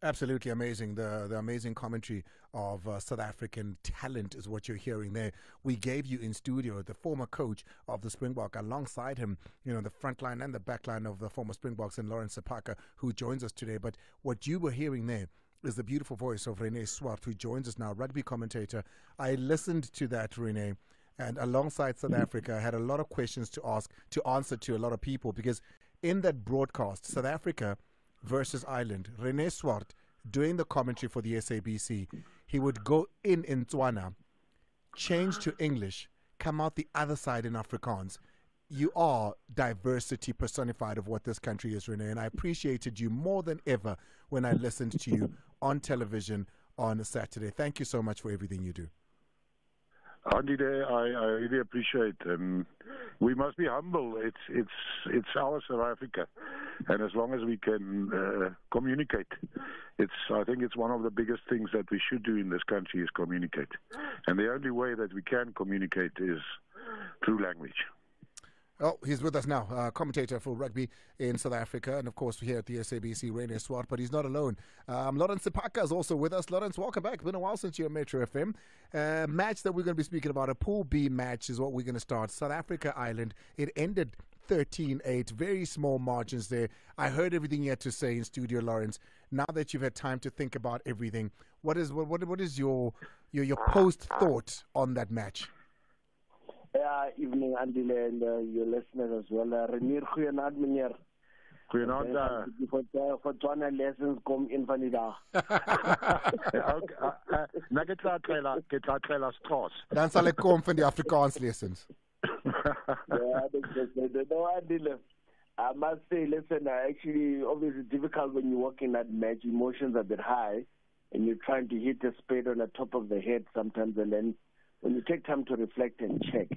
Absolutely amazing. The the amazing commentary of uh, South African talent is what you're hearing there. We gave you in studio the former coach of the Springbok alongside him, you know, the front line and the back line of the former Springboks and Lawrence Sephaka, who joins us today. But what you were hearing there is the beautiful voice of Rene Swart, who joins us now, rugby commentator. I listened to that, Rene, and alongside South Africa, I had a lot of questions to ask, to answer to a lot of people, because in that broadcast, South Africa versus Ireland, Rene Swart doing the commentary for the SABC, he would go in in Tswana, change to English, come out the other side in Afrikaans. You are diversity personified of what this country is, Rene, and I appreciated you more than ever when I listened to you on television on Saturday. Thank you so much for everything you do. Andy, there, I, I really appreciate. Um, we must be humble. It's it's it's our South Africa, and as long as we can uh, communicate, it's I think it's one of the biggest things that we should do in this country is communicate, and the only way that we can communicate is through language. Oh, he's with us now, uh, commentator for rugby in South Africa, and of course here at the SABC, Rene Swart. But he's not alone. Um, Lawrence Sephaka is also with us. Lawrence, welcome back. It's been a while since you're Metro FM. Uh, match that we're going to be speaking about, a Pool B match, is what we're going to start. South Africa, Ireland. It ended 13-8, very small margins there. I heard everything you had to say in studio, Lawrence. Now that you've had time to think about everything, what is what what, what is your your, your post thought on that match? Ja, evening Andile and uh, your listeners as well. Uh, Renier, goeienaand meneer. Goeienaand daar. Voor voor Tswana lessons kom in van die dag. Na ke tla tlela ke tla tlela straat. Dan sal ek kom van die Afrikaans lessons. yeah, no Andile. I must say, listen, uh, actually, obviously difficult when you walk in that match. Emotions are a bit high, and you're trying to hit a spade on the top of the head sometimes, and then when you take time to reflect and check,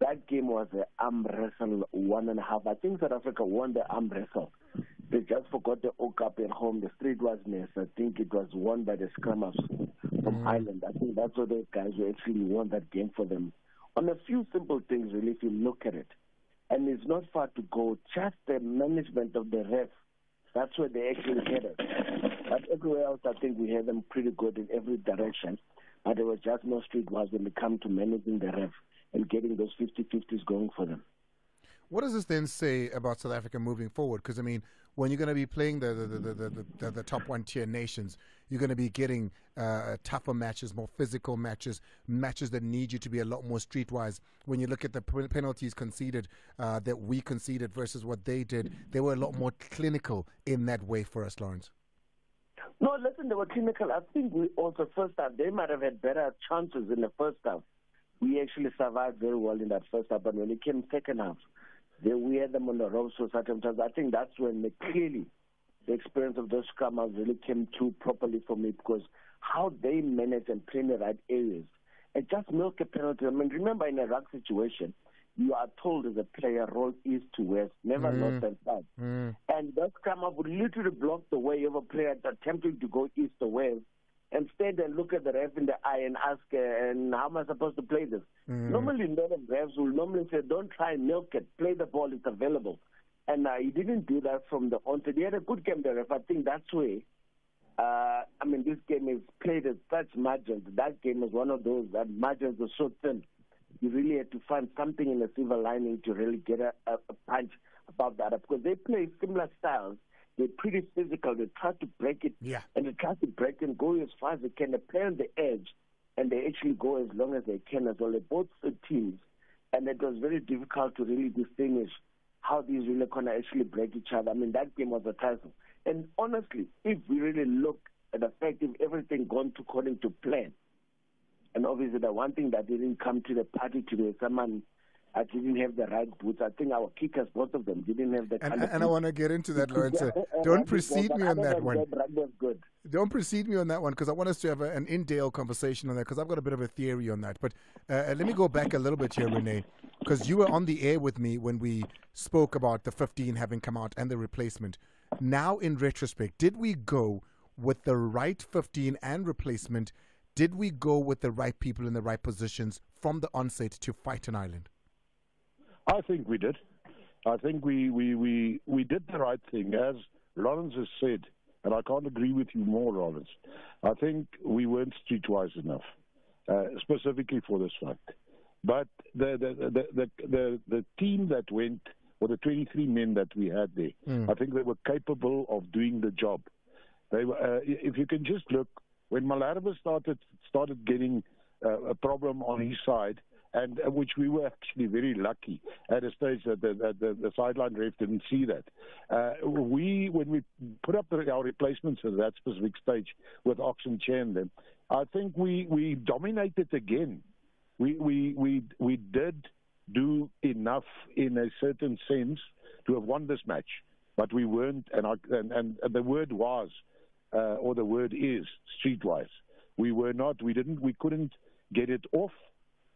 that game was an arm wrestle one and a half. I think South Africa won the arm wrestle. They just forgot the oak up at home. The street was mess. I think it was won by the scrummers from mm. Ireland. I think that's what those guys who actually won that game for them. On a few simple things, really, if you look at it. And it's not far to go. Just the management of the ref. That's where they actually had it. But everywhere else, I think we had them pretty good in every direction but there was just no streetwise when it come to managing the ref and getting those 50-50s going for them. What does this then say about South Africa moving forward? Because I mean, when you're going to be playing the the, the, the, the, the top one tier nations, you're going to be getting uh, tougher matches, more physical matches, matches that need you to be a lot more streetwise. When you look at the penalties conceded uh, that we conceded versus what they did, they were a lot more clinical in that way for us, Lawrence. No, listen, they were clinical. I think we also first half they might have had better chances in the first half. We actually survived very well in that first half, but when it came second half, they we had them on the ropes for certain times. I think that's when they clearly the experience of those scrummers really came through properly for me because how they manage and play in the right areas and just milk a penalty. I mean, remember in a ruck situation, you are told as a player roll east to west, never mm. north and south. Mm. And that scrum up would literally block the way of a player attempting to go east or west and stand and look at the ref in the eye and ask, uh, and how am I supposed to play this? Mm. Normally, none of refs will normally say, don't try and milk it, play the ball, it's available. And uh, he didn't do that from the onset. He had a good game, the ref. I think that's where, uh, I mean, this game is played at such margins. That game is one of those that margins are so thin you really had to find something in the silver lining to really get a, a, a punch above that because they play similar styles. They're pretty physical. They try to break it, yeah. and they try to break and go as far as they can. They play on the edge, and they actually go as long as they can as well. They're both teams, and it was very difficult to really distinguish how these really can actually break each other. I mean, that game was a tussle. And honestly, if we really look at the fact if everything gone according to plan, and obviously, the one thing that didn't come to the party today, someone I didn't have the right boots. I think our kickers, both of them, didn't have the. And, and I want to get into that, Lawrence. Don't precede me on that one. Don't precede me on that one because I want us to have a, an in-dale conversation on that because I've got a bit of a theory on that. But uh, uh let me go back a little bit here, Renee, because you were on the air with me when we spoke about the 15 having come out and the replacement. Now, in retrospect, did we go with the right 15 and replacement? Did we go with the right people in the right positions from the onset to fight an Ireland? I think we did. I think we, we, we, we did the right thing. As Lawrence has said, and I can't agree with you more, Lawrence, I think we weren't streetwise enough, uh, specifically for this fight. But the the, the the the the team that went, or the 23 men that we had there, mm. I think they were capable of doing the job. They were, uh, if you can just look when Malherbe started started getting uh, a problem on his side, and uh, which we were actually very lucky at a stage that the, the, the, the sideline ref didn't see that. Uh, we, when we put up our replacements at that specific stage with Ox and Chandler, I think we, we dominated again. We, we, we, we did do enough in a certain sense to have won this match, but we weren't, and, I, and, and the word was, Uh, or the word is, streetwise. We were not, we didn't, we couldn't get it off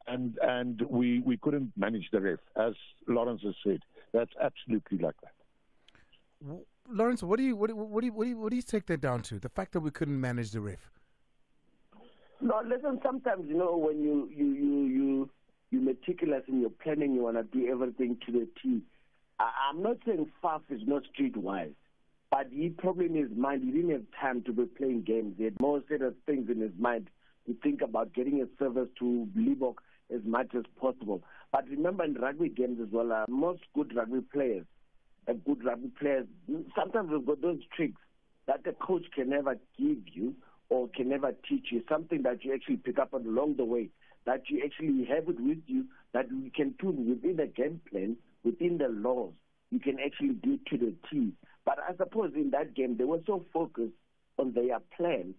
and and we we couldn't manage the ref, as Lawrence has said. That's absolutely like that. Lawrence, what do you what, what do you, what do you what do you take that down to? The fact that we couldn't manage the ref. No, listen. Sometimes you know when you you you you you meticulous in your planning, you want to do everything to the T. I, I'm not saying Faf is not streetwise, but he probably in his mind he didn't have time to be playing games. He had more set of things in his mind to think about getting a service to Libbok as much as possible. But remember, in rugby games as well, uh, most good rugby players, uh, good rugby players, sometimes we've got those tricks that the coach can never give you or can never teach you, something that you actually pick up along the way, that you actually have it with you, that you can tune within the game plan, within the laws. You can actually do to the T. But I suppose in that game, they were so focused on their plan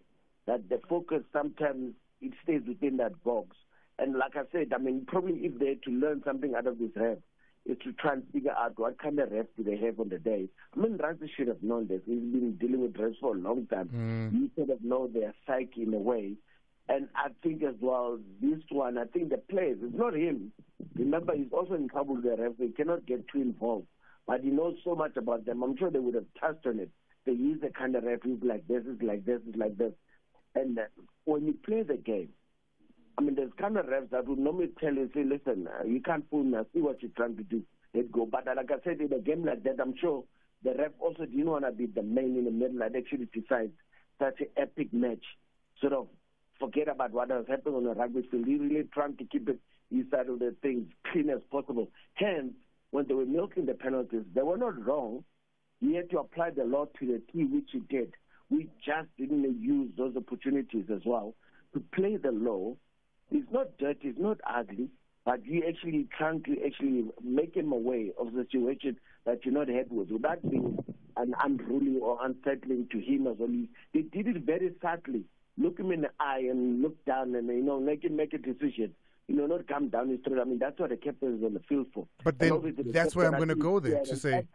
that the focus sometimes it stays within that box. And like I said, I mean, probably if they had to learn something out of this ref, is to try and figure out what kind of ref do they have on the day. I mean, Rassie should have known this. He's been dealing with refs for a long time. Mm. He should have known their psyche in a way. And I think as well, this one, I think the players, it's not him. Remember, he's also in trouble with the ref. He cannot get too involved. But he knows so much about them. I'm sure they would have touched on it. They use the kind of ref like, this is like this, is like this. And uh, when you play the game, I mean, there's kind of refs that would normally tell you, say, listen, uh, you can't fool me, see what you're trying to do, let go. But uh, like I said, in a game like that, I'm sure the ref also didn't want to be the man in the middle and actually decide such an epic match. Sort of forget about what has happened on the rugby field. He really trying to keep it his side of the things clean as possible. Hence, when they were milking the penalties, they were not wrong. He had to apply the law to the T, which he did. We just didn't use those opportunities as well to play the law it's not dirty, it's not ugly, but you actually trying to actually make him aware of the situation that you're not happy with without being an unruly or unsettling to him as well. They did it very subtly. Look him in the eye and look down and, you know, make him make a decision you know, not come down his throat. I mean, that's what the captain is on the field for. But then that's where I'm going to go then to say.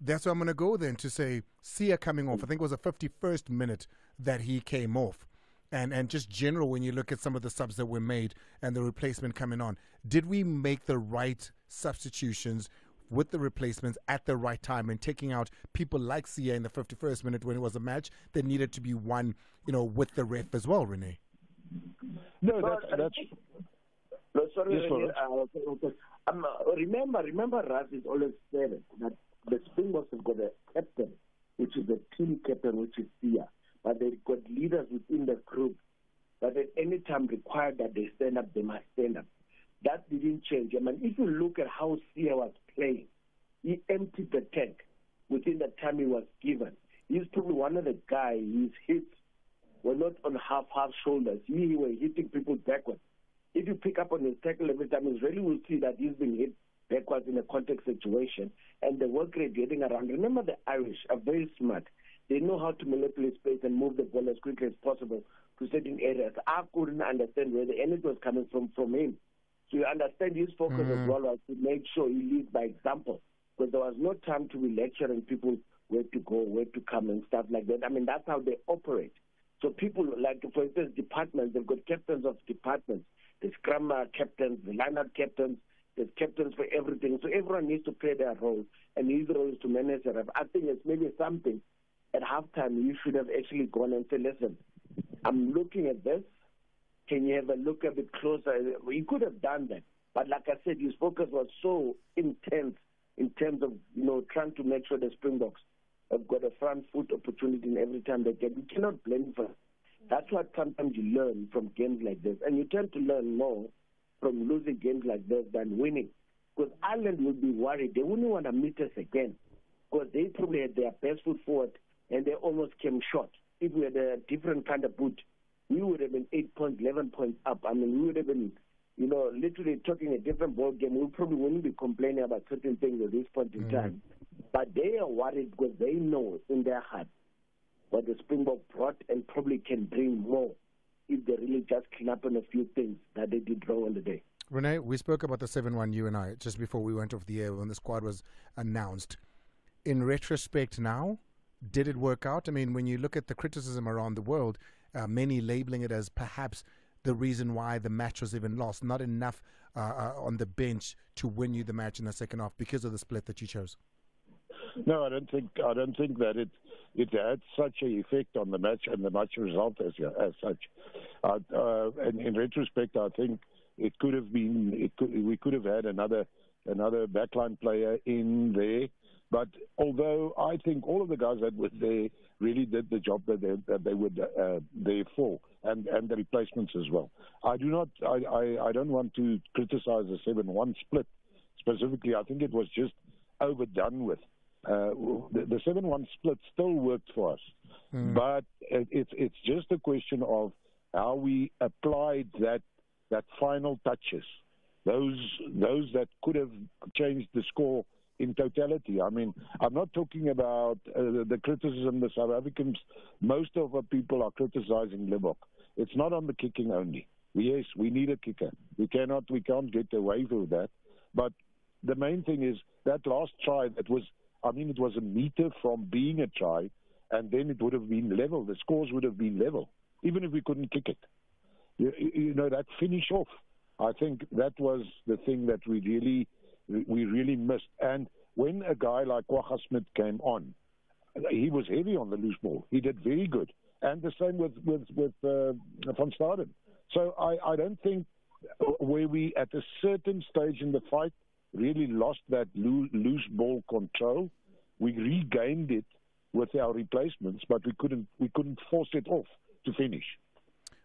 That's where I'm going to go then to say Siya coming off. I think it was the 51st minute that he came off and and just general when you look at some of the subs that were made and the replacement coming on did we make the right substitutions with the replacements at the right time and taking out people like Siya in the 51st minute when it was a match that needed to be won you know with the ref as well Renee no that's that's no, sorry, yes, uh, um, remember, remember, Ras is always said that the Springboks have got a captain, which is the team captain, which is Siya but they've got leaders within the group that at any time required that they stand up, they must stand up. That didn't change. I mean, if you look at how Siya was playing, he emptied the tank within the time he was given. He's probably one of the guys, his hits were not on half half shoulders. He, he were hitting people backwards. If you pick up on his tackle every time, Israeli will see that he's been hit backwards in a contact situation and the work rate getting around. Remember, the Irish are very smart. They know how to manipulate space and move the ball as quickly as possible to certain areas. I couldn't understand where the energy was coming from from him. So you understand his focus mm-hmm. as well was to make sure he leads by example. Because there was no time to be lecturing people where to go, where to come and stuff like that. I mean, that's how they operate. So people, like, for instance, departments, they've got captains of departments. The scrum captains, the lineup captains, there's captains for everything. So everyone needs to play their role, and his role is to manage the ref. I think it's maybe something at halftime, you should have actually gone and said, listen, I'm looking at this. Can you have a look a bit closer? You could have done that. But like I said, his focus was so intense in terms of, you know, trying to make sure the Springboks have got a front foot opportunity in every time they get. You cannot blame for. That's what sometimes you learn from games like this, and you tend to learn more from losing games like this than winning. Because Ireland would be worried; they wouldn't want to meet us again, because they probably had their best foot forward and they almost came short. If we had a different kind of boot, we would have been eight points, eleven points up. I mean, we would have been you know, literally talking a different ball game. We probably wouldn't be complaining about certain things at this point in mm-hmm. time. But they are worried because they know in their heart what the Springbok brought and probably can bring more if they really just clean up on a few things that they did wrong on the day. Renee, we spoke about the 7 1 you and I just before we went off the air when the squad was announced. In retrospect now, did it work out? I mean, when you look at the criticism around the world, uh, many labeling it as perhaps the reason why the match was even lost. Not enough uh, uh, on the bench to win you the match in the second half because of the split that you chose. No, I don't think I don't think that it it had such an effect on the match and the match result as as such. Uh, uh, and in retrospect, I think it could have been it could, we could have had another another backline player in there but although I think all of the guys that were there really did the job that they, that they were uh, there for, and, and the replacements as well. I do not, I, I, I don't want to criticize the 7 1 split specifically. I think it was just overdone with. Uh, the, the 7 1 split still worked for us, mm. but it, it's, it's just a question of how we applied that, that final touches. Those, those that could have changed the score in totality. I mean, I'm not talking about uh, the criticism the South Africans, most of our people are criticizing Libbok. It's not on the kicking only. Yes, we need a kicker. We cannot, we can't get away with that. But the main thing is that last try that was, I mean, it was a meter from being a try, and then it would have been level. The scores would have been level, even if we couldn't kick it. You, you know, that finish off. I think that was the thing that we really we really missed. And when a guy like Kwagga Smith came on, he was heavy on the loose ball. He did very good, and the same with with with uh, van Staden. So I I don't think where we at a certain stage in the fight really lost that loose ball control. We regained it with our replacements, but we couldn't we couldn't force it off to finish.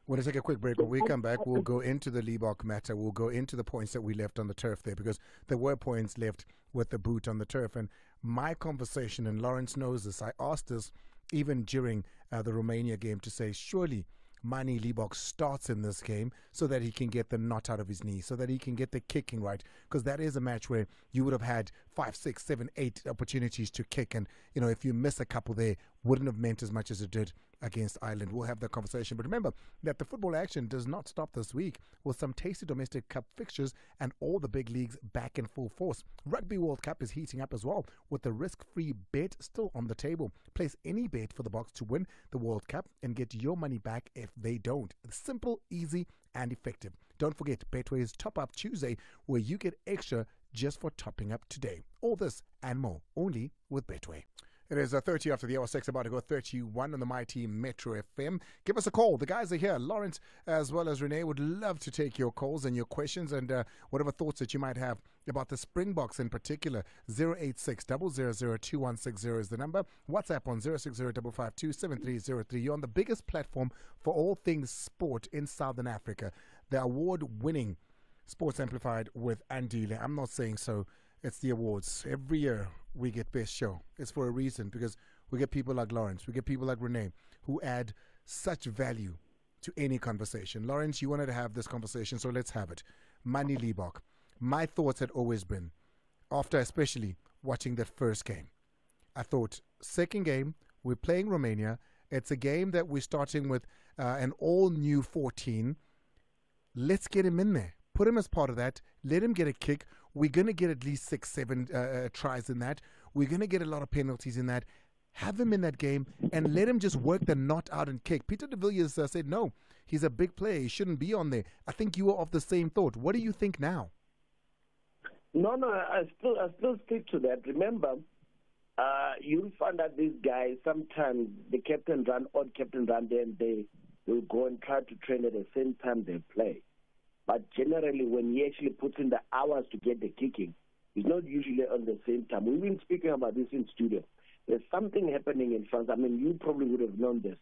We'll take a quick break. When we come back, we'll go into the Libbok matter. We'll go into the points that we left on the turf there because there were points left with the boot on the turf. And my conversation, and Lawrence knows this, I asked this even during uh, the Romania game to say, surely Manie Libbok starts in this game so that he can get the knot out of his knee, so that he can get the kicking right. Because that is a match where you would have had five, six, seven, eight opportunities to kick. And, you know, if you miss a couple there, wouldn't have meant as much as it did against Ireland. We'll have that conversation. But remember that the football action does not stop this week with some tasty domestic cup fixtures and all the big leagues back in full force. Rugby World Cup is heating up as well with the risk free bet still on the table. Place any bet for the box to win the World Cup and get your money back if they don't. Simple, easy, and effective. Don't forget Betway's Top Up Tuesday, where you get extra just for topping up today. All this and more only with Betway. It is a 30 after the hour, 6, about to go 31 on the Mighty Metro FM. Give us a call. The guys are here. Lawrence as well as Renee would love to take your calls and your questions and uh, whatever thoughts that you might have about the Springboks in particular. 086 0002160 is the number. WhatsApp on 060 You're on the biggest platform for all things sport in Southern Africa. The award winning Sports Amplified with Andile. I'm not saying so. It's the awards. Every year we get best show. It's for a reason because we get people like Lawrence, we get people like Renee who add such value to any conversation. Lawrence, you wanted to have this conversation, so let's have it. Manie Libbok. My thoughts had always been, after especially watching that first game, I thought, second game, we're playing Romania. It's a game that we're starting with uh, an all new 14. Let's get him in there. Put him as part of that. Let him get a kick. We're going to get at least six, seven uh, uh, tries in that. We're going to get a lot of penalties in that. Have him in that game and let him just work the knot out and kick. Peter de Villiers uh, said, no, he's a big player. He shouldn't be on there. I think you are of the same thought. What do you think now? No, no, I still, I still stick to that. Remember, uh, you'll find that these guys sometimes the captain run, odd captain run, then they will go and try to train at the same time they play. But generally, when he actually puts in the hours to get the kicking, he's not usually on the same time. We've been speaking about this in studio. There's something happening in France. I mean, you probably would have known this.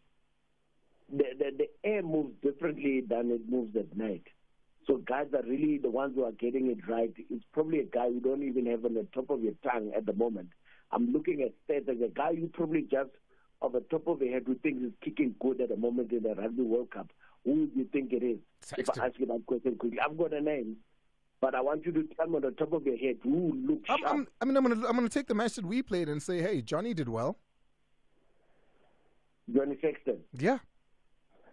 The, the, the air moves differently than it moves at night. So guys are really the ones who are getting it right. It's probably a guy you don't even have on the top of your tongue at the moment. I'm looking at stats as a guy you probably just off the top of your head who thinks is kicking good at the moment in the Rugby World Cup. Who do you think it is? If I ask you that question quickly, I've got a name. But I want you to tell me on the top of your head who looks I'm, sharp. I'm, I mean, I'm gonna I'm gonna take the match that we played and say, hey, Johnny did well. Johnny Sexton. Yeah.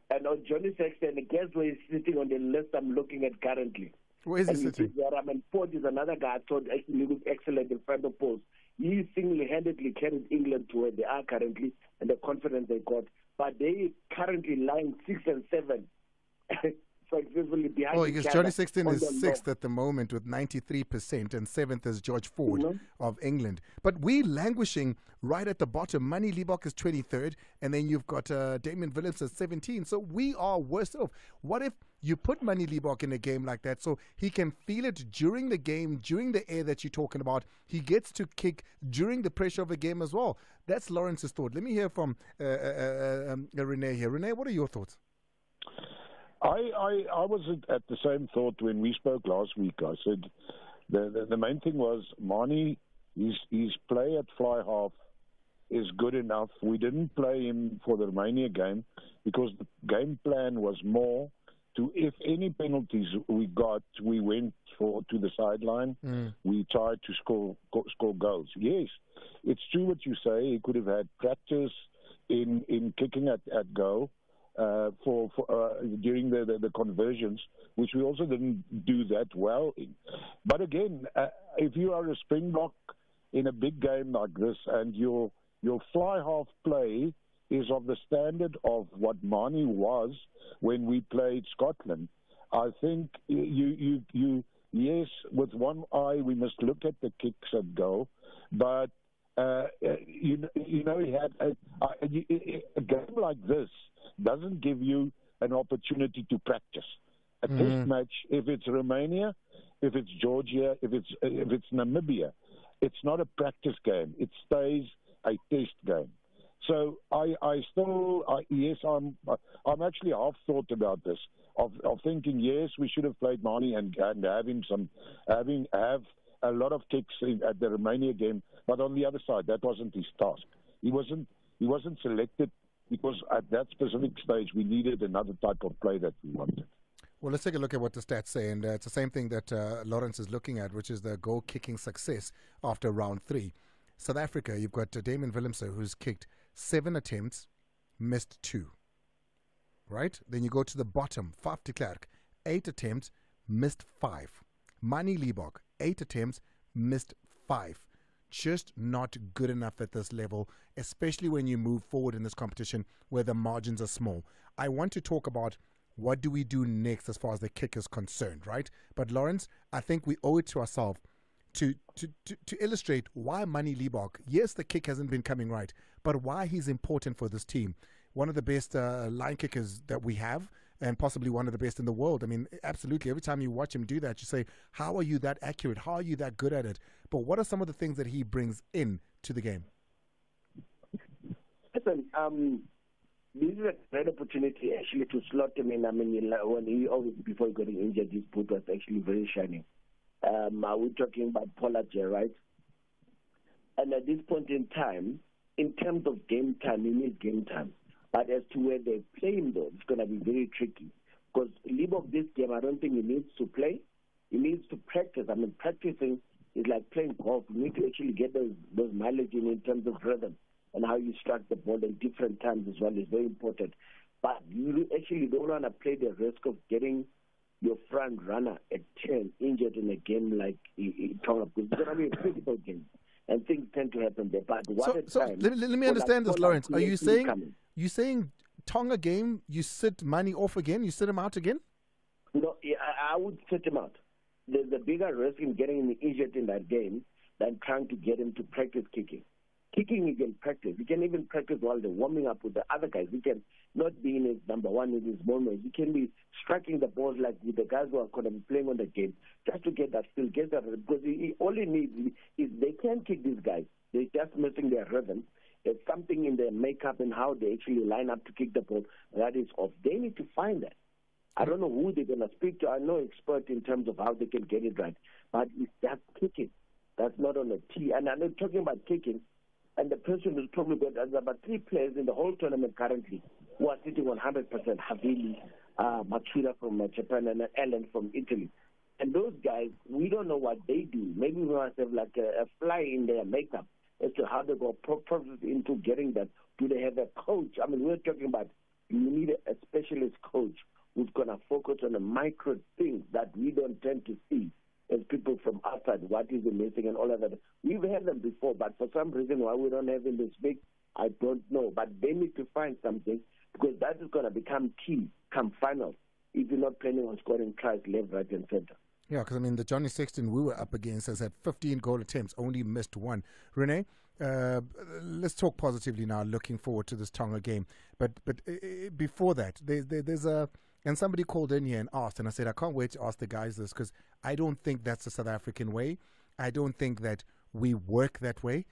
And on Johnny Sexton, guess where he's sitting on the list I'm looking at currently? Where is he and sitting? Raman Ford is another guy I thought actually looked excellent in front of post. He single-handedly carried England to where they are currently and the confidence they got. But they currently line six and seven. successfully behind Oh, because Johnny Sexton is sixth at the moment with 93%, and seventh is George Ford Mhm. of England. But we languishing right at the bottom. Manie Libbok is 23rd, and then you've got uh, Damian Willemse at 17. So we are worse off. What if you put Manie Libbok in a game like that so he can feel it during the game, during the air that you're talking about? He gets to kick during the pressure of a game as well. That's Lawrence's thought. Let me hear from uh, uh, uh, um, Renee here. Renee, what are your thoughts? I, I, I was at, at the same thought when we spoke last week. I said the, the, the main thing was Manie, his, his play at fly half is good enough. We didn't play him for the Romania game because the game plan was more to, if any penalties we got, we went for to the sideline. Hmm. We tried to score score goals. Yes, it's true what you say. He could have had practice in in kicking at at goal uh, for, for uh, during the, the, the conversions, which we also didn't do that well in. But again, uh, if you are a Springbok in a big game like this, and your your fly half play is of the standard of what Manie was when we played Scotland, I think you you you yes, with one eye we must look at the kicks at goal, but uh, uh, you know, you know, he had a, a, a game like this doesn't give you an opportunity to practice. A test match, if it's Romania, if it's Georgia, if it's if it's Namibia, it's not a practice game. It stays a test game. So I, I still, I, yes, I'm, I'm actually half thought about this of, of thinking, yes, we should have played Mali and, and having some, having have a lot of kicks in, at the Romania game, but on the other side, that wasn't his task. He wasn't, he wasn't selected because at that specific stage we needed another type of play that we wanted. Well, let's take a look at what the stats say. And uh, it's the same thing that uh, Lawrence is looking at, which is the goal kicking success after round three. South Africa, you've got uh, Damian Willemse, who's kicked seven attempts, missed two. Right? Then you go to the bottom, Faf de Klerk, eight attempts, missed five. Manie Libbok, eight attempts, missed five. Just not good enough at this level, especially when you move forward in this competition where the margins are small. I want to talk about what do we do next as far as the kick is concerned, right? But Lawrence, I think we owe it to ourselves to, to, to, to illustrate why Manie Libbok, yes, the kick hasn't been coming right, but why he's important for this team. One of the best uh, line kickers that we have, and possibly one of the best in the world. I mean, absolutely. Every time you watch him do that, you say, How are you that accurate? How are you that good at it? But what are some of the things that he brings in to the game? Listen, um, this is a great opportunity actually to slot him in. I mean, he- when he always before he got injured, his boot was actually very shiny. Um, are we talking about Pollard here, right? And at this point in time, in terms of game time, he needs game time. But as to where they play him, though, it's going to be very tricky. Because Libbok, this game, I don't think he needs to play. He needs to practice. I mean, practicing is like playing golf. You need to actually get those, those mileage in, in terms of rhythm and how you strike the ball at different times as well is very important. But you actually don't want to play the risk of getting your front runner at 10 injured in a game like Tonga because it's going to be a critical game and things tend to happen there. But one So, so time, let, let me understand like this, Lawrence. Are you saying come in. You saying Tonga game, you sit money off again, you sit him out again? No, I would set him out. There's a bigger risk in getting injured in that game than trying to get him to practice kicking. Kicking he can practice. He can even practice while they're warming up with the other guys. He can not be in his number one in his moments. He can be striking the balls like with the guys who are going to be playing on the game just to get that feel, get that because he, he all he needs is they can kick these guys. They're just missing their rhythm. There's something in their makeup and how they actually line up to kick the ball that is off. They need to find that. I don't know who they're going to speak to. I'm no expert in terms of how they can get it right. But it's that kicking. That's not on a tee. And I'm not talking about kicking. And the person who's probably got about three players in the whole tournament currently who are sitting 100%. Havili, uh, Matsuda from uh, Japan, and Allan from Italy. And those guys, we don't know what they do. Maybe we must have like a, a fly in their makeup as to how they go properly into getting that. Do they have a coach? I mean, we're talking about you need a specialist coach who's going to focus on the micro things that we don't tend to see as people from outside. What is the missing and all of that. We've had them before, but for some reason why we don't have them this big, I don't know. But they need to find something because that is going to become key come final if you're not planning on scoring tries left, right, and center. Yeah, because I mean, the Johnny Sexton we were up against has had 15 goal attempts, only missed one. Renee, uh, let's talk positively now. Looking forward to this Tonga game, but but uh, before that, there, there, there's a and somebody called in here and asked, and I said I can't wait to ask the guys this because I don't think that's the South African way. I don't think that we work that way.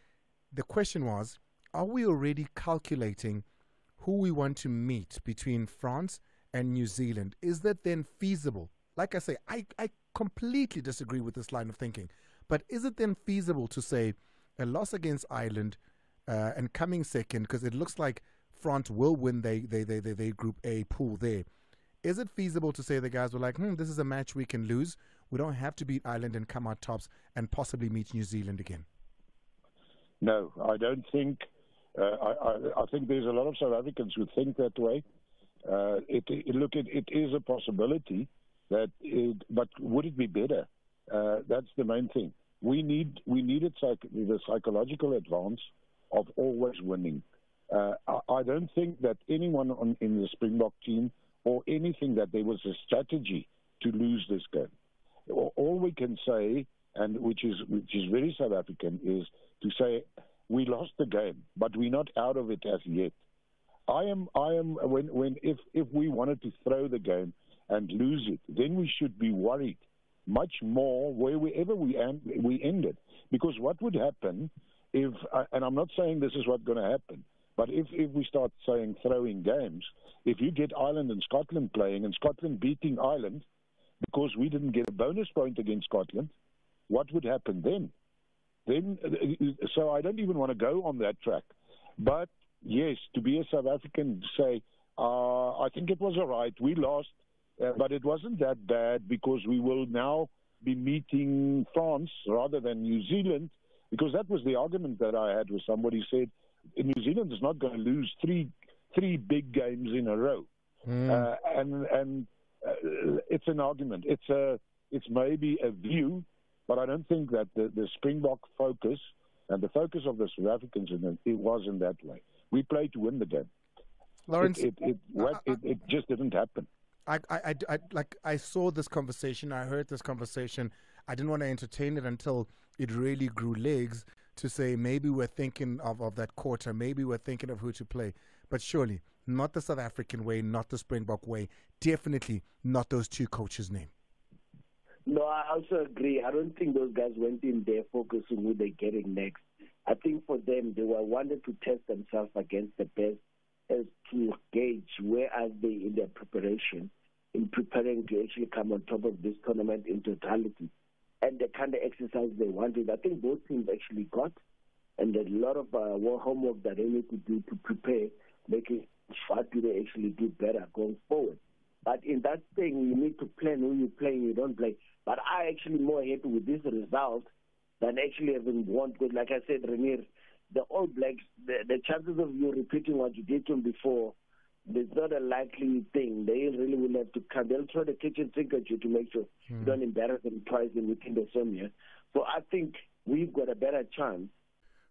The question was, are we already calculating who we want to meet between France and New Zealand? Is that then feasible? Like I say, I, I completely disagree with this line of thinking. But is it then feasible to say a loss against Ireland uh, and coming second, because it looks like France will win they, they, they, they, they Group A pool there. Is it feasible to say the guys were like, hmm, this is a match we can lose? We don't have to beat Ireland and come out tops and possibly meet New Zealand again? No, I don't think. Uh, I, I, I, think there's a lot of South Africans who think that way. Uh, it, it, look, it, it is a possibility but would it be better? Uh, that's the main thing. We need we needed psych- the psychological advance of always winning. Uh, I, I, don't think that anyone on, in the Springbok team or anything that there was a strategy to lose this game. All we can say, and which is which is very South African, is to say we lost the game, but we're not out of it as yet. I am I am when when if if we wanted to throw the game and lose it, then we should be worried much more wherever we end, we ended. Because what would happen if, uh, and I'm not saying this is what's going to happen, but if, if we start saying throwing games, if you get Ireland and Scotland playing and Scotland beating Ireland because we didn't get a bonus point against Scotland, what would happen then? Then, uh, so I don't even want to go on that track. But yes, to be a South African, say, uh, I think it was all right. We lost. Uh, but it wasn't that bad because we will now be meeting France rather than New Zealand, because that was the argument that I had with somebody said New Zealand is not going to lose three three big games in a row, mm. uh, and and uh, it's an argument. It's a it's maybe a view, but I don't think that the, the Springbok focus and the focus of the South Africans in it, it was in that way. We played to win the game. Lawrence, it, it, it, it, it just didn't happen. I, I, I, like I saw this conversation, I heard this conversation. I didn't want to entertain it until it really grew legs to say maybe we're thinking of, of that quarter, maybe we're thinking of who to play. But surely not the South African way, not the Springbok way, definitely not those two coaches' name. No, I also agree. I don't think those guys went in there focusing who they're getting next. I think for them, they were wanted to test themselves against the best as to gauge where are they in their preparation in preparing to actually come on top of this tournament in totality. And the kind of exercise they wanted, I think both teams actually got. And a lot of uh, homework that they need to do to prepare, making sure do they actually do better going forward. But in that thing, you need to plan who you play you don't play. But I actually more happy with this result than actually having won. Because like I said, Renier, the All Blacks, the, the chances of you repeating what you did to them before it's not a likely thing. They really will have to come. They'll throw the kitchen sink at you to make sure mm. you don't embarrass them twice in within the same year. So I think we've got a better chance.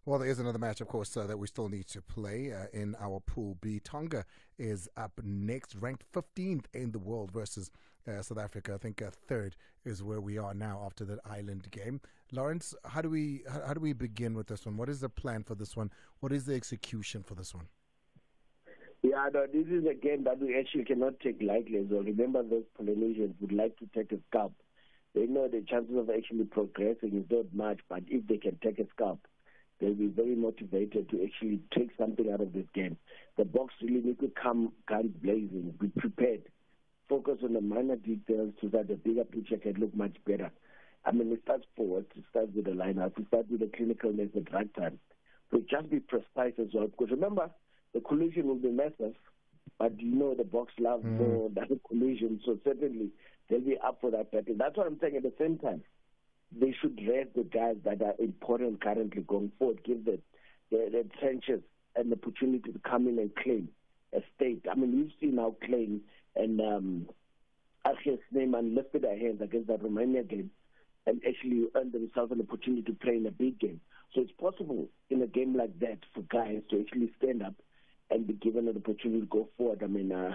Well, there is another match, of course, uh, that we still need to play uh, in our Pool B. Tonga is up next, ranked 15th in the world versus uh, South Africa. I think uh, third is where we are now after that island game. Lawrence, how do we how, how do we begin with this one? What is the plan for this one? What is the execution for this one? Yeah, no, this is a game that we actually cannot take lightly well. Remember, those Polynesians would like to take a scalp. They know the chances of actually progressing is not much, but if they can take a scalp, they'll be very motivated to actually take something out of this game. The box really need to come guns blazing, be prepared, focus on the minor details so that the bigger picture can look much better. I mean, it starts forward, it starts with the lineup, it starts with the clinical method right time. So just be precise as well, because remember, the collision will be massive, but you know the box love mm. more than collision, so certainly they'll be up for that battle. That's what I'm saying at the same time they should rest the guys that are important currently going forward, give the, the, the trenches an opportunity to come in and claim a state. I mean, we've seen now claim and um, name and lifted their hands against that Romania game and actually earned themselves an opportunity to play in a big game. So it's possible in a game like that for guys to actually stand up and be given an opportunity to go forward. I mean, uh,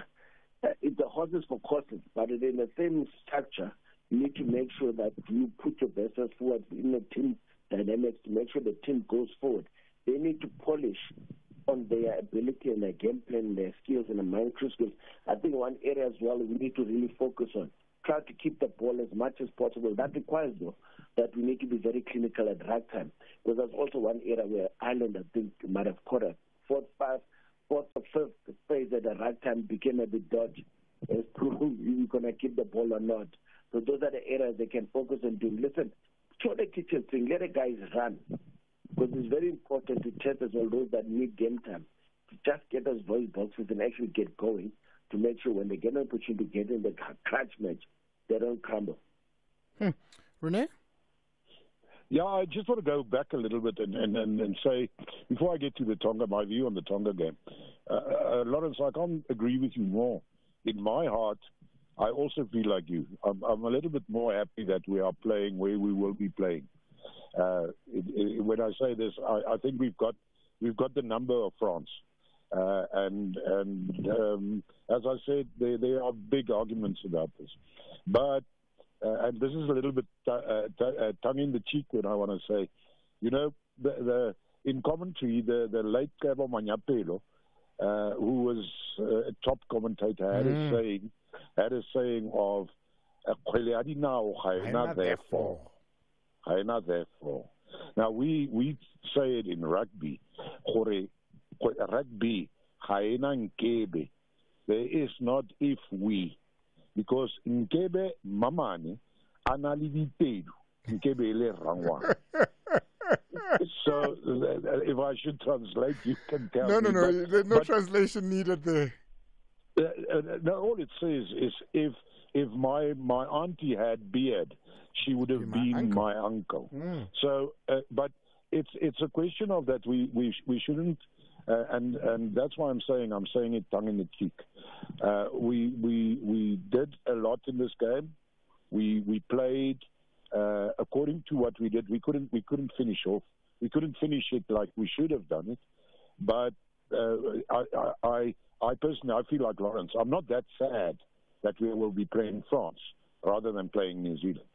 it's the horses for courses, but in the same structure, you need to make sure that you put your best forward in the team dynamics to make sure the team goes forward. They need to polish on their ability and their game plan, their skills and their mind skills. I think one area as well we need to really focus on. Try to keep the ball as much as possible. That requires though that we need to be very clinical at right time. Because that's also one area where Ireland I think might have caught a fourth five fourth or fifth phase at the right time became a bit dodgy as to you're gonna keep the ball or not. So those are the areas they can focus on doing. Listen, show the kitchen thing, let the guys run. Because it's very important to test as well those that need game time. To just get those voice boxes and actually get going to make sure when they get an opportunity to get in the clutch match, they don't crumble. Hmm. Renee? Yeah, I just want to go back a little bit and, and, and, and say, before I get to the Tonga, my view on the Tonga game. Uh, uh, Lawrence, I can't agree with you more. In my heart, I also feel like you. I'm, I'm, a little bit more happy that we are playing where we will be playing. Uh, it, it, when I say this, I, I, think we've got we've got the number of France, uh, and and um, as I said, there there are big arguments about this, but uh, and this is a little bit t- uh, t- uh, tongue in the cheek when I want to say, you know, the, the in commentary, the the late Kabo Manyapelo, who was a top commentator, had mm. a saying had a saying of kgwele ya dinao ga ena therefore. ga ena therefore. Now we we say it in rugby gore rugby ga ena nkebe. There is not if we because nkebe mamane a na le ditedu nkebe e le rangwana so if I should translate, you can tell no, me. No, no, no. There's no but, translation needed there. Uh, uh, no, all it says is if if my my auntie had beard, she would have been uncle. my uncle. Mm. So, uh, but it's it's a question of that we we we shouldn't. Uh, and and that's why I'm saying I'm saying it tongue in the cheek. Uh, we we we did a lot in this game. We we played uh, according to what we did. We couldn't we couldn't finish off. We couldn't finish it like we should have done it. But I, I, I I personally, I feel like Lawrence. I'm not that sad that we will be playing France rather than playing New Zealand.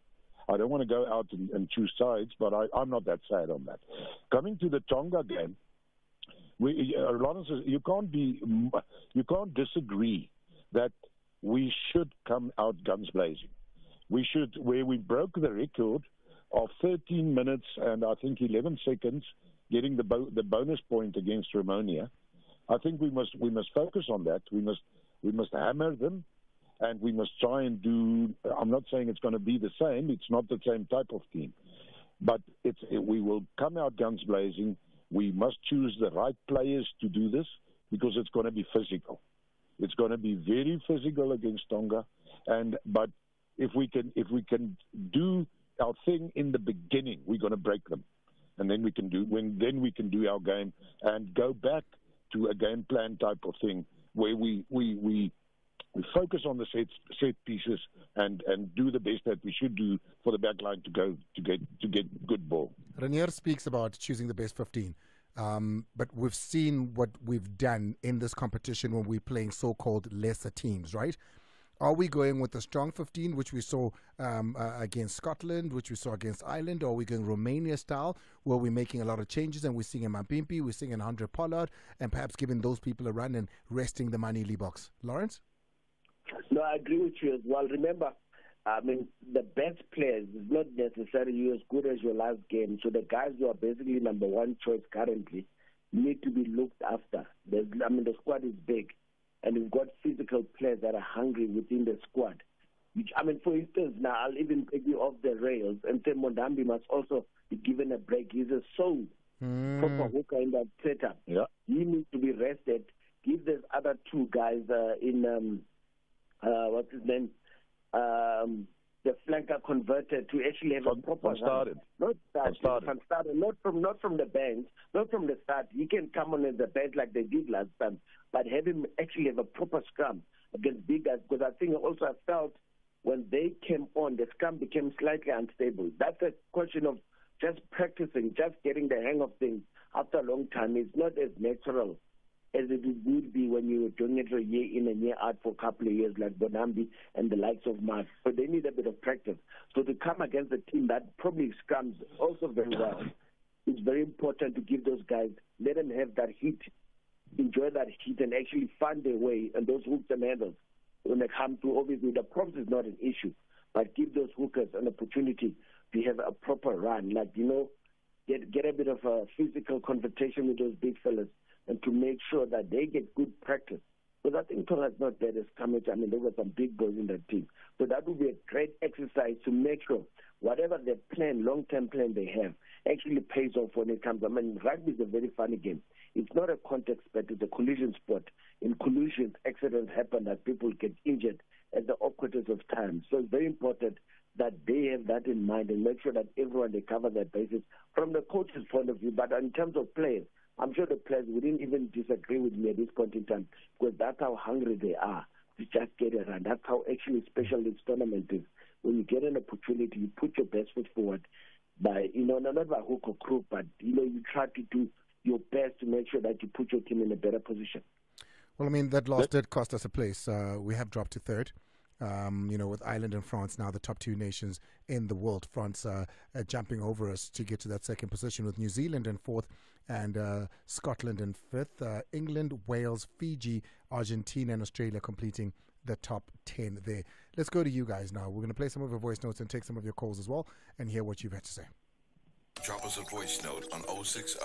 I don't want to go out and, and choose sides, but I, I'm not that sad on that. Coming to the Tonga game, we, uh, Lawrence, you can't be, you can't disagree that we should come out guns blazing. We should, where we broke the record of 13 minutes and I think 11 seconds, getting the bo- the bonus point against Romania. I think we must we must focus on that. We must we must hammer them, and we must try and do. I'm not saying it's going to be the same. It's not the same type of team, but it's we will come out guns blazing. We must choose the right players to do this because it's going to be physical. It's going to be very physical against Tonga, and but if we can if we can do our thing in the beginning, we're going to break them, and then we can do when then we can do our game and go back to a game plan type of thing where we we we we focus on the set set pieces and and do the best that we should do for the back line to go to get to get good ball. Renier speaks about choosing the best 15. Um, but we've seen what we've done in this competition when we're playing so-called lesser teams, right? Are we going with the strong 15, which we saw um, uh, against Scotland, which we saw against Ireland, or are we going Romania style, where we're making a lot of changes and we're seeing a Mapimpi, we're seeing an Handré Pollard, and perhaps giving those people a run and resting the Manili box? Lawrence? No, I agree with you as well. Remember, I mean, the best players is not necessarily as good as your last game. So the guys who are basically number one choice currently need to be looked after. There's, I mean, the squad is big, and we've got physical players that are hungry within the squad. Which, I mean, for instance, now I'll even take you off the rails and say Mbonambi must also be given a break. He's a soul mm. proper hooker in that setup. Yeah. He needs to be rested. Give those other two guys uh, in um, uh, what's his name? Um, the flanker converted to actually have from, a proper started. Not started. From, from started. Not from not from the bench, not from the start. He can come on as the bench like they did last time, but have him actually have a proper scrum against big guys. Because I think also I felt when they came on, the scrum became slightly unstable. That's a question of just practicing, just getting the hang of things after a long time. It's not as natural as it would be when you were doing it a year in and year out for a couple of years, like Mbonambi and the likes of Marx. But they need a bit of practice. So to come against a team that probably scrums also very well, it's very important to give those guys, let them have that heat, enjoy that heat, and actually find their way and those hooks and handles when they come to. Obviously, the props is not an issue, but give those hookers an opportunity to have a proper run. Like, you know, get, get a bit of a physical confrontation with those big fellas and to make sure that they get good practice. Because I think Tonga's not bad as coming. I mean, there were some big boys in that team. So that would be a great exercise to make sure whatever their plan, long-term plan they have, actually pays off when it comes. I mean, rugby is a very funny game. It's not a contact sport, it's a collision sport. In collisions, accidents happen that people get injured at the awkwardness of time. So it's very important that they have that in mind and make sure that everyone they cover their bases from the coach's point of view. But in terms of players, I'm sure the players wouldn't even disagree with me at this point in time because that's how hungry they are to just get it and That's how actually special this tournament is. When you get an opportunity, you put your best foot forward by, you know, not by hook or crook, but, you know, you try to do your best to make sure that you put your team in a better position. Well, I mean, that loss did cost us a place. Uh, we have dropped to third. Um, you know, with Ireland and France now the top two nations in the world. France uh, uh, jumping over us to get to that second position with New Zealand in fourth and uh, Scotland in fifth. Uh, England, Wales, Fiji, Argentina, and Australia completing the top 10 there. Let's go to you guys now. We're going to play some of your voice notes and take some of your calls as well and hear what you've had to say. Drop us a voice note on 060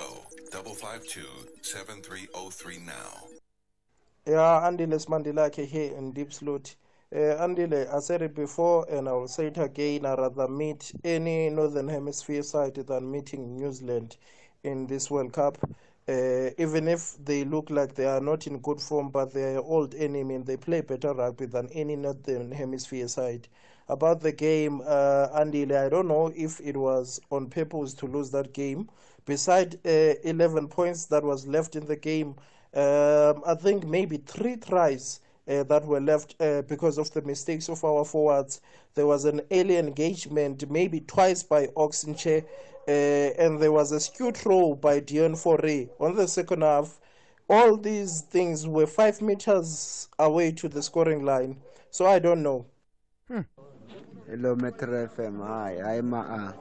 552 7303 now. Yeah, Andy Lesmandilake here in Diepsloot. Uh, Andile, I said it before and I will say it again. I'd rather meet any Northern Hemisphere side than meeting New Zealand in this World Cup. Uh, even if they look like they are not in good form, but they are old enemy and they play better rugby than any Northern Hemisphere side. About the game, uh, Andile, I don't know if it was on purpose to lose that game. Beside uh, 11 points that was left in the game, um, I think maybe three tries uh, that were left uh, because of the mistakes of our forwards. There was an early engagement, maybe twice by Ox Nché, uh, and there was a skewed throw by Deon Fourie on the second half. All these things were five meters away to the scoring line, so I don't know. Hmm. Hello, Metro FM. Hi, I'm uh,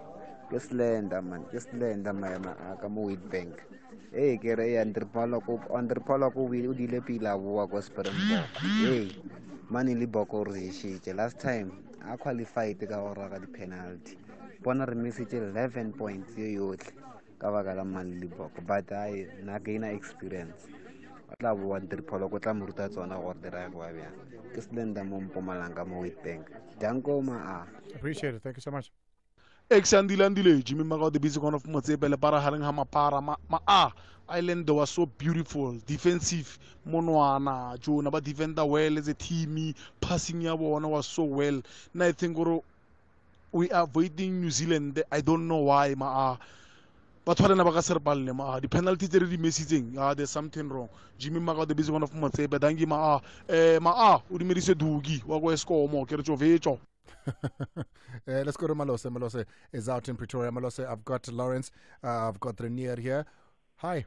just land, man. Just land, man. I'm a Bank. Ee ke re underpala ko o dile pila boa ko springbok. Ee mane le boko re šitše last time a qualified ka go raga di-penalty. Bona re missitše eleven points yo yotlhe ka baka la mane le boko. But ai na gaina experience. O tla boa ntiripholoko tla mo ruta tsona gore di ragiwa bjang. Ke slenda mo mpomalanga mo witbank. Danko ma a appreciate it. Thank you so much exandile andile jimmy maga the busy one of motsepele para hareng ha mapara ma, ma a island was so beautiful defensive monwana jona ba defender well as a team passing ya bona was so well. Na i think we are avoiding new zealand i don't know why ma a batho ba rena ba ka se re palle maa di-penalty tse re di mesitseng a there's something wrong. Jimmy maka the busy one of motsepe danki maa um maa o dumedise duki wa ko escomo ke re tso uh, let's go to Malose. Malose is out in Pretoria. Malose, I've got Lawrence. Uh, I've got Renier here. Hi.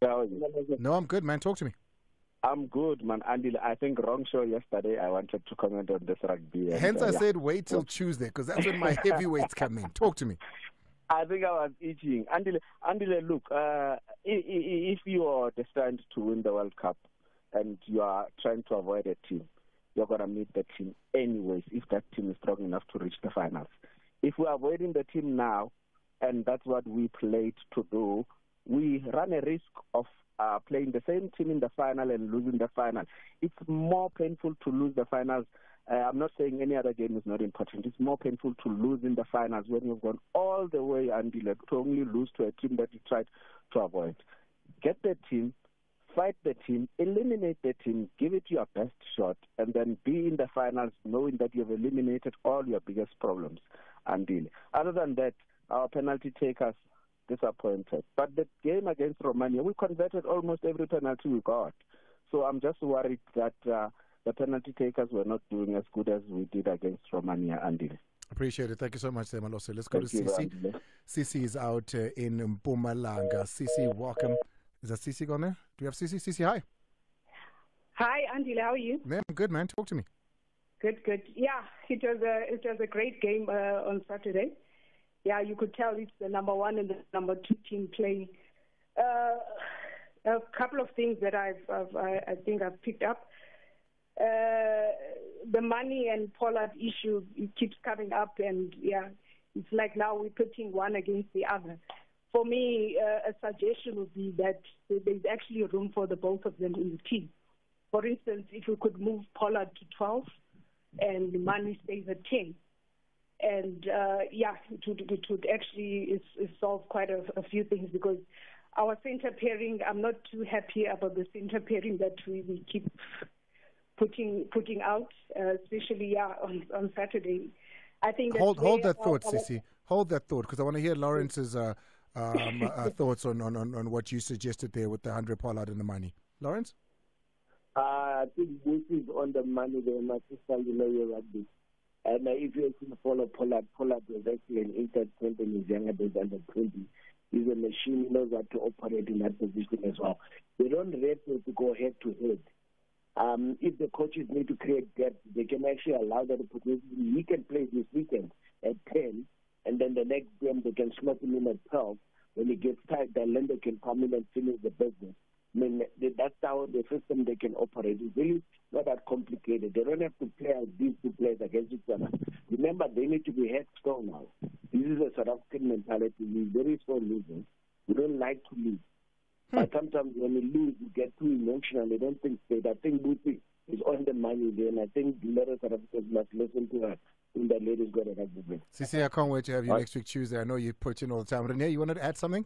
How are you? No, I'm good, man. Talk to me. I'm good, man. Andy, I think wrong show yesterday. I wanted to comment on this rugby. Hence, I yeah. said wait till Tuesday because that's when my heavyweights come in. Talk to me. I think I was itching. Andy, Andy look, uh, if you are destined to win the World Cup and you are trying to avoid a team, you're going to meet the team anyways if that team is strong enough to reach the finals. If we're avoiding the team now, and that's what we played to do, we run a risk of uh, playing the same team in the final and losing the final. It's more painful to lose the finals. Uh, I'm not saying any other game is not important. It's more painful to lose in the finals when you've gone all the way and to only lose to a team that you tried to avoid. Get the team, fight the team, eliminate the team, give it your best shot, and then be in the finals knowing that you've eliminated all your biggest problems. And other than that, our penalty takers disappointed. But the game against Romania, we converted almost every penalty we got. So I'm just worried that uh, the penalty takers were not doing as good as we did against Romania, Andy. Appreciate it. Thank you so much, Malose. Let's go Thank to you, Sisi. Sisi is out uh, in Mpumalanga. Sisi, welcome. Is that Sisi gone there? Do you have Sisi? Sisi, hi. Hi, Andy. How are you? Man, I'm good, man. Talk to me. Good, good. Yeah, it was a it was a great game uh, on Saturday. Yeah, you could tell it's the number one and the number two team playing. Uh, a couple of things that I've, I've I, I think I've picked up. Uh, the Manie and Pollard issue it keeps coming up, and yeah, it's like now we're putting one against the other. For me, uh, a suggestion would be that there's actually room for the both of them in the team. For instance, if we could move Pollard to 12 and Manie stays at 10, and uh, yeah, it would, it would actually solve quite a, a few things because our center pairing, I'm not too happy about the center pairing that we, we keep putting putting out, uh, especially yeah on on Saturday. I think Hold, hold that thought, Sisi. Hold that thought, because I want to hear Lawrence's uh, um, uh, thoughts on, on, on, what you suggested there with the Handré Pollard and the Manie. Lawrence? Uh, I think this is on the money there, my sister, you know, you're rugby. And uh, if you actually follow Pollard, Pollard was actually an inside and he's younger than under 20. He's a machine, he knows how to operate in that position as well. They don't wrestle to go head to head. Um, if the coaches need to create depth, they can actually allow that because he can play this weekend at 10, and then the next game they can slot him in at 12. When he gets tired, then Lendo can come in and finish the business. I mean, that's how the system they can operate. It's really not that complicated. They don't have to play as these two players against each other. Remember, they need to be headstrong now. This is a South African mentality. We're very strong losers. We don't like to lose. Hmm. But sometimes when you lose, you get too emotional. They don't think straight. I think Booty is on the money there, and I think a lot of South Africans must listen to her. I think that lady's got a rugby. Sisi, I can't wait to have you next week Tuesday. I know you put in all the time. Renier, you wanted to add something?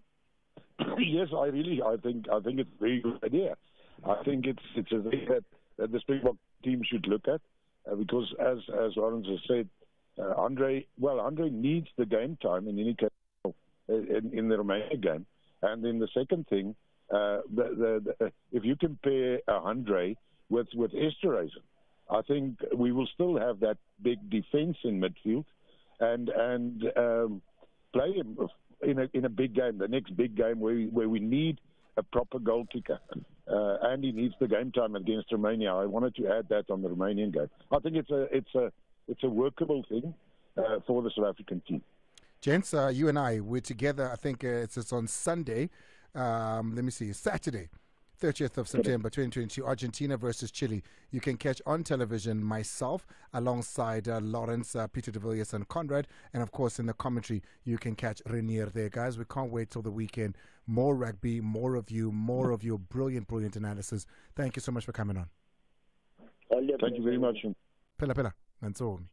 yes, I really, I think, I think it's a very good idea. I think it's it's a thing that, that the Springbok team should look at uh, because, as as Lawrence has said, uh, Handré, well, Handré needs the game time in any case in, in the Romania game, and then the second thing, uh, the, the, the, if you compare uh, Handré with with Esterhuizen, I think we will still have that big defense in midfield, and and um, play him in a in a big game, the next big game where we, where we need a proper goal kicker. Uh, and he needs the game time against Romania. I wanted to add that on the Romanian game. I think it's a it's a it's a workable thing uh, for the South African team. Gents, uh, you and I, we're together. I think uh, it's, it's on Sunday. Um, let me see, Saturday, 30th of September 2022, Argentina versus Chile. You can catch on television myself alongside uh, Lawrence, uh, Peter de Villiers, and Conrad. And of course, in the commentary, you can catch Renier there. Guys, we can't wait till the weekend. More rugby, more of you, more of your brilliant, brilliant analysis. Thank you so much for coming on. Thank you very much. Pela Pela, Mansomi.